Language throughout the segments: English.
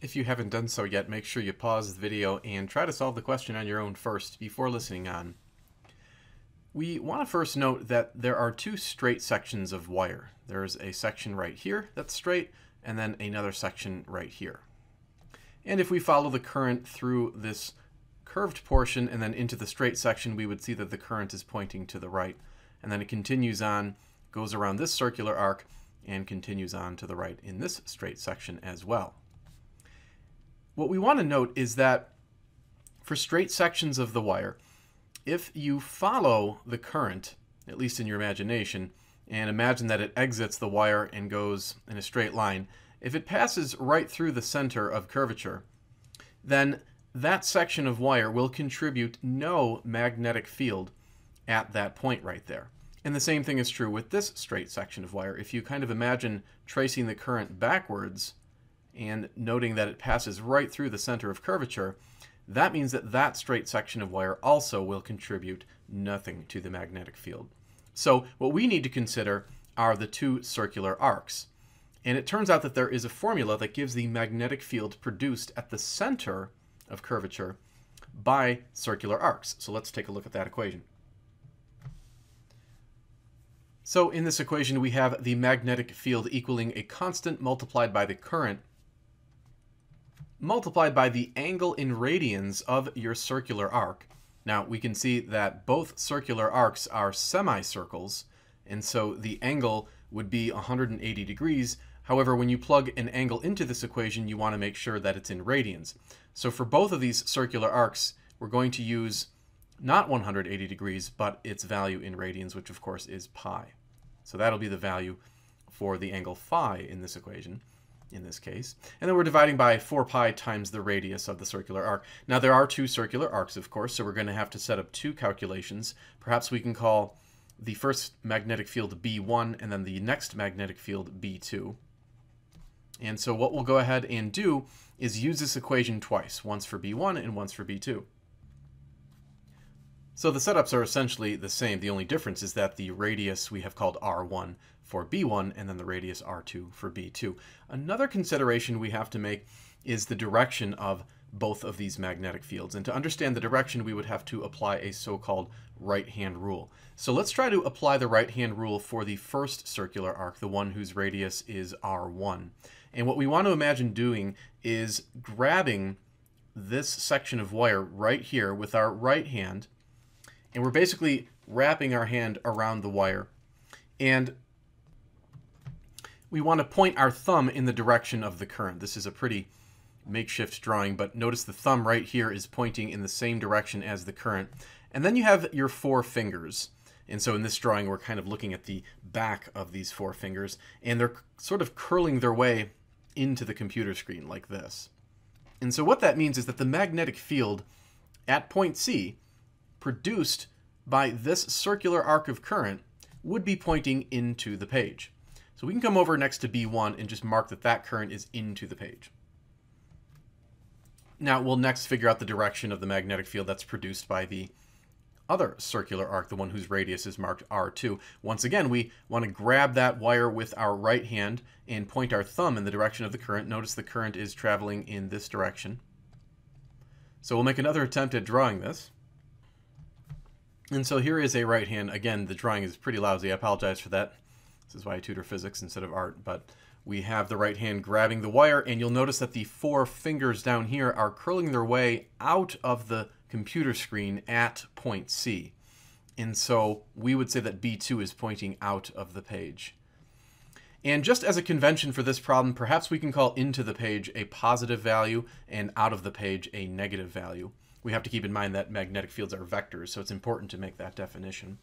If you haven't done so yet, make sure you pause the video and try to solve the question on your own first before listening on. We want to first note that there are two straight sections of wire. There's a section right here that's straight, and then another section right here. And if we follow the current through this curved portion and then into the straight section, we would see that the current is pointing to the right. And then it continues on, goes around this circular arc, and continues on to the right in this straight section as well. What we want to note is that for straight sections of the wire, if you follow the current, at least in your imagination, and imagine that it exits the wire and goes in a straight line, if it passes right through the center of curvature, then that section of wire will contribute no magnetic field at that point right there. And the same thing is true with this straight section of wire. If you kind of imagine tracing the current backwards, and noting that it passes right through the center of curvature, that means that that straight section of wire also will contribute nothing to the magnetic field. So what we need to consider are the two circular arcs. And it turns out that there is a formula that gives the magnetic field produced at the center of curvature by circular arcs. So let's take a look at that equation. So in this equation, we have the magnetic field equaling a constant multiplied by the current multiplied by the angle in radians of your circular arc. Now, we can see that both circular arcs are semicircles, and so the angle would be 180 degrees. However, when you plug an angle into this equation, you want to make sure that it's in radians. So for both of these circular arcs, we're going to use not 180 degrees, but its value in radians, which of course is pi. So that'll be the value for the angle phi in this equation in this case. And then we're dividing by 4 pi times the radius of the circular arc. Now there are two circular arcs, of course, so we're going to have to set up two calculations. Perhaps we can call the first magnetic field B1 and then the next magnetic field B2. And so what we'll go ahead and do is use this equation twice, once for B1 and once for B2. So the setups are essentially the same. The only difference is that the radius we have called R1 for B1 and then the radius R2 for B2. Another consideration we have to make is the direction of both of these magnetic fields. And to understand the direction, we would have to apply a so-called right-hand rule. So let's try to apply the right-hand rule for the first circular arc, the one whose radius is R1. And what we want to imagine doing is grabbing this section of wire right here with our right hand, and we're basically wrapping our hand around the wire. And we want to point our thumb in the direction of the current. This is a pretty makeshift drawing, but notice the thumb right here is pointing in the same direction as the current. And then you have your four fingers. And so in this drawing, we're kind of looking at the back of these four fingers, and they're sort of curling their way into the computer screen like this. And so what that means is that the magnetic field at point C, produced by this circular arc of current, would be pointing into the page. So we can come over next to B1 and just mark that that current is into the page. Now we'll next figure out the direction of the magnetic field that's produced by the other circular arc, the one whose radius is marked R2. Once again, we want to grab that wire with our right hand and point our thumb in the direction of the current. Notice the current is traveling in this direction. So we'll make another attempt at drawing this. And so here is a right hand. Again, the drawing is pretty lousy. I apologize for that. This is why I tutor physics instead of art, but we have the right hand grabbing the wire, and you'll notice that the four fingers down here are curling their way out of the computer screen at point C. And so we would say that B2 is pointing out of the page. And just as a convention for this problem, perhaps we can call into the page a positive value and out of the page a negative value. We have to keep in mind that magnetic fields are vectors, so it's important to make that definition.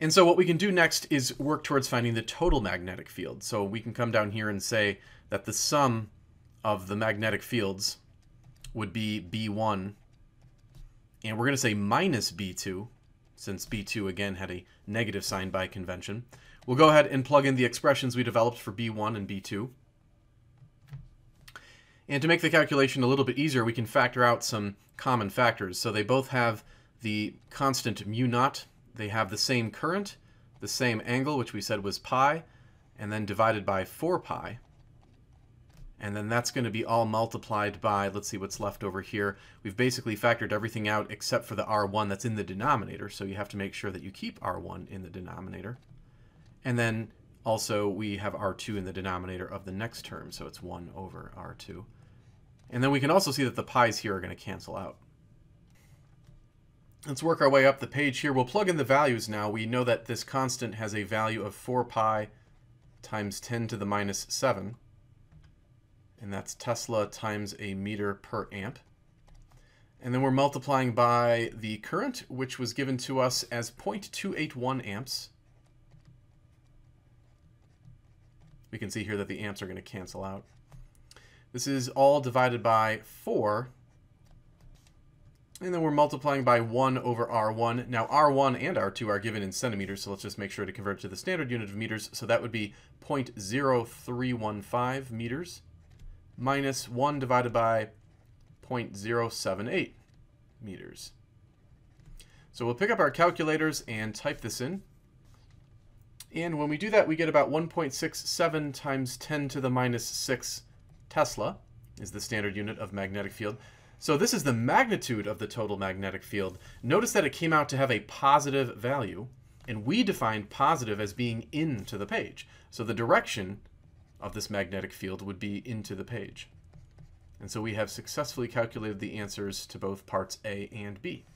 And so what we can do next is work towards finding the total magnetic field. So we can come down here and say that the sum of the magnetic fields would be B1. And we're going to say minus B2, since B2 again had a negative sign by convention. We'll go ahead and plug in the expressions we developed for B1 and B2. And to make the calculation a little bit easier, we can factor out some common factors. So they both have the constant mu naught they have the same current, the same angle, which we said was pi, and then divided by 4 pi. and then that's going to be all multiplied by, let's see what's left over here. We've basically factored everything out except for the R1 that's in the denominator, so you have to make sure that you keep R1 in the denominator. And then also we have R2 in the denominator of the next term, so it's 1 over R2. And then we can also see that the pi's here are going to cancel out. Let's work our way up the page here. We'll plug in the values now. We know that this constant has a value of 4 pi times 10 to the minus 7. And that's Tesla times a meter per amp. And then we're multiplying by the current, which was given to us as 0.281 amps. We can see here that the amps are going to cancel out. This is all divided by 4. And then we're multiplying by 1 over R1. Now, R1 and R2 are given in centimeters, so let's just make sure to convert to the standard unit of meters. So that would be 0.0315 meters minus 1 divided by 0.078 meters. So we'll pick up our calculators and type this in. And when we do that, we get about 1.67 times 10 to the minus 6 Tesla is the standard unit of magnetic field. So this is the magnitude of the total magnetic field. Notice that it came out to have a positive value, and we defined positive as being into the page. So the direction of this magnetic field would be into the page. And so we have successfully calculated the answers to both parts A and B.